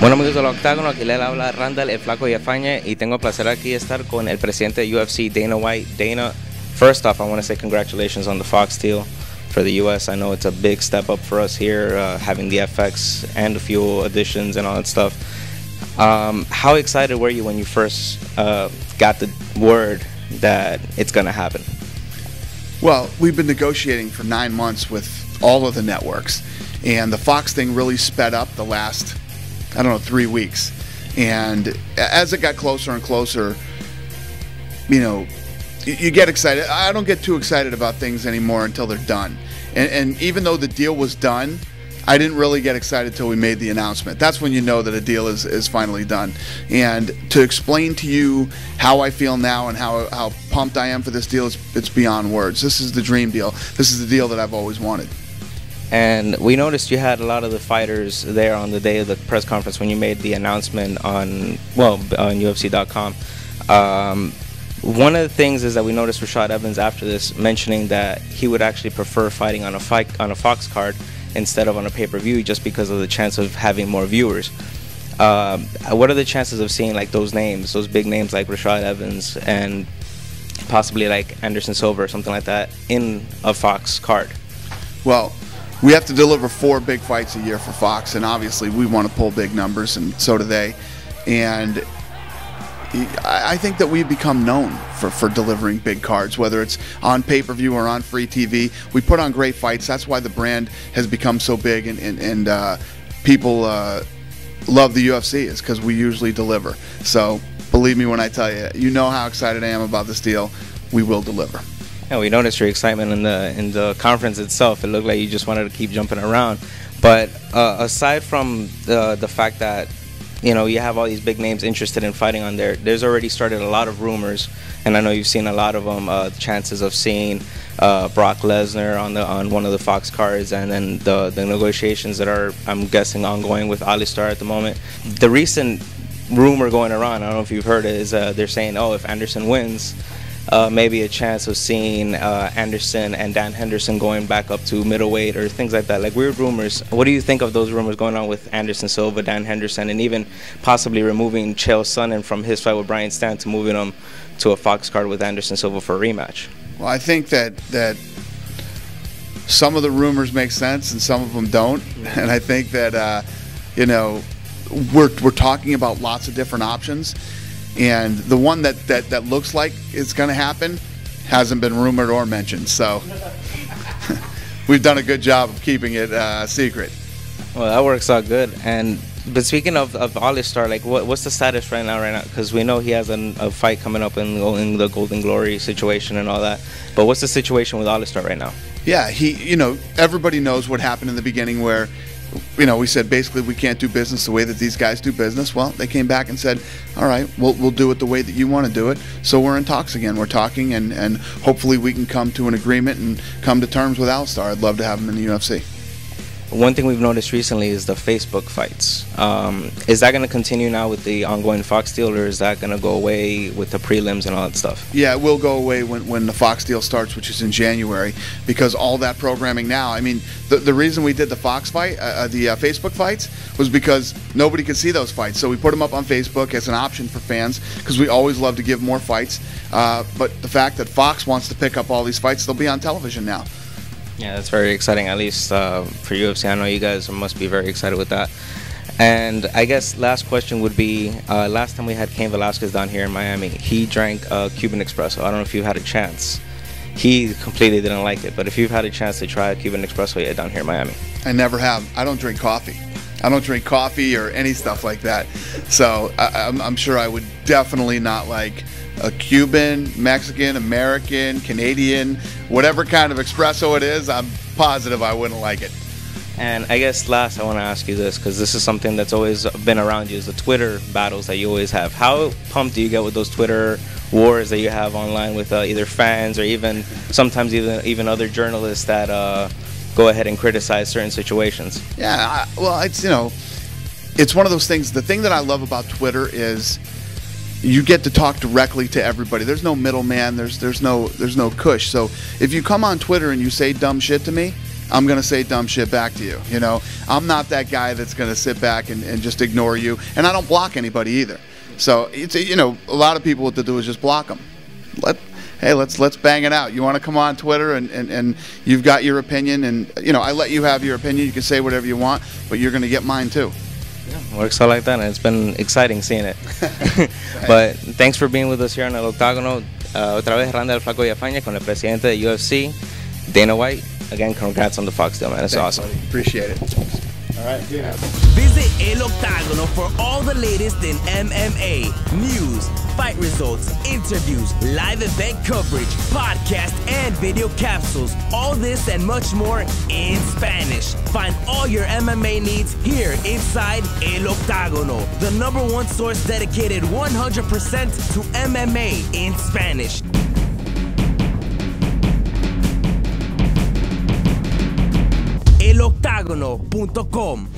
Bueno amigos del Octágono, aquí le habla Randall el Flaco Villafane y tengo el placer aquí estar con el presidente de UFC, Dana White. Dana, first off, I want to say congratulations on the Fox deal for the US. I know it's a big step up for us here, uh, having the FX and a few additions and all that stuff. Um, how excited were you when you first uh, got the word that it's going to happen? Well, we've been negotiating for nine months with all of the networks, and the Fox thing really sped up the last I don't know, three weeks. And as it got closer and closer, you know, you get excited. I don't get too excited about things anymore until they're done. And, and even though the deal was done, I didn't really get excited until we made the announcement. That's when you know that a deal is, is finally done. And to explain to you how I feel now and how, how pumped I am for this deal, it's, it's beyond words. This is the dream deal. This is the deal that I've always wanted. And we noticed you had a lot of the fighters there on the day of the press conference when you made the announcement on, well, on UFC.com. Um, one of the things is that we noticed Rashad Evans after this mentioning that he would actually prefer fighting on a fight on a Fox card instead of on a pay-per-view just because of the chance of having more viewers. Um, what are the chances of seeing like those names, those big names like Rashad Evans and possibly like Anderson Silva or something like that in a Fox card? Well, we have to deliver four big fights a year for Fox, and obviously we want to pull big numbers, and so do they. And I think that we've become known for, for delivering big cards, whether it's on pay per view or on free TV. We put on great fights. That's why the brand has become so big, and, and, and uh, people uh, love the UFC, is because we usually deliver. So believe me when I tell you, you know how excited I am about this deal. We will deliver. Yeah, we noticed your excitement in the in the conference itself. It looked like you just wanted to keep jumping around. But uh, aside from the the fact that you know you have all these big names interested in fighting on there, there's already started a lot of rumors, and I know you've seen a lot of them. Uh, chances of seeing uh, Brock Lesnar on the on one of the Fox cards, and then the the negotiations that are I'm guessing ongoing with Alistair at the moment. The recent rumor going around, I don't know if you've heard it, is uh, they're saying, oh, if Anderson wins uh, maybe a chance of seeing uh, Anderson and Dan Henderson going back up to middleweight or things like that, like weird rumors. What do you think of those rumors going on with Anderson Silva, Dan Henderson, and even possibly removing Chael Sonnen from his fight with Brian Stann to moving him to a Fox card with Anderson Silva for a rematch? Well, I think that that some of the rumors make sense and some of them don't, and I think that uh, you know we're we're talking about lots of different options and the one that, that, that looks like it's going to happen hasn't been rumored or mentioned. So we've done a good job of keeping it uh, secret. Well, that works out good. And but speaking of of Alistair, like what, what's the status right now? Right now, because we know he has an, a fight coming up in, in the Golden Glory situation and all that. But what's the situation with Alistair right now? Yeah, he. You know, everybody knows what happened in the beginning where you know, we said basically we can't do business the way that these guys do business. Well, they came back and said, all right, we'll, we'll do it the way that you want to do it. So we're in talks again. We're talking, and, and hopefully we can come to an agreement and come to terms with Alistair. I'd love to have him in the UFC one thing we've noticed recently is the Facebook fights. Um, is that going to continue now with the ongoing Fox deal, or is that going to go away with the prelims and all that stuff? Yeah, it will go away when, when the Fox deal starts, which is in January, because all that programming now. I mean, the, the reason we did the Fox fight, uh, uh the uh, Facebook fights, was because nobody could see those fights. So we put them up on Facebook as an option for fans, because we always love to give more fights. Uh, but the fact that Fox wants to pick up all these fights, they'll be on television now. Yeah, that's very exciting. At least uh, for UFC, I know you guys must be very excited with that. And I guess last question would be: uh, last time we had Cain Velasquez down here in Miami, he drank uh, Cuban espresso. I don't know if you had a chance. He completely didn't like it, but if you've had a chance to try a Cuban espresso yet down here in Miami, I never have. I don't drink coffee. I don't drink coffee or any stuff like that. So I, I'm, I'm sure I would definitely not like a Cuban, Mexican, American, Canadian, whatever kind of espresso it is, I'm positive I wouldn't like it. And I guess last, I want to ask you this because this is something that's always been around you: is the Twitter battles that you always have. How pumped do you get with those Twitter wars that you have online with uh, either fans or even sometimes even even other journalists that uh, go ahead and criticize certain situations? Yeah, I, well, it's you know, it's one of those things. The thing that I love about Twitter is you get to talk directly to everybody. There's no middleman. There's there's no there's no cush. So if you come on Twitter and you say dumb shit to me, I'm going to say dumb shit back to you. You know, I'm not that guy that's going to sit back and, and just ignore you. And I don't block anybody either. So it's you know a lot of people what to do is just block them. Let hey let's let's bang it out. You want to come on Twitter and, and, and you've got your opinion and you know I let you have your opinion. You can say whatever you want, but you're going to get mine too. Yeah, works out like that, and it's been exciting seeing it. but thanks for being with us here on El Octágono. Uh, otra vez Randall Flaco Villafane con el presidente de UFC, Dana White. Again, congrats on the Fox deal, man. It's Thanks, awesome. buddy. Appreciate it. All right. Visit El Octágono for all the latest in MMA news, fight results, interviews, live event coverage, podcast, and video capsules. All this and much more in Spanish. Find all your MMA needs here inside El Octágono, the number one source dedicated 100% to MMA in Spanish. eloctagono.com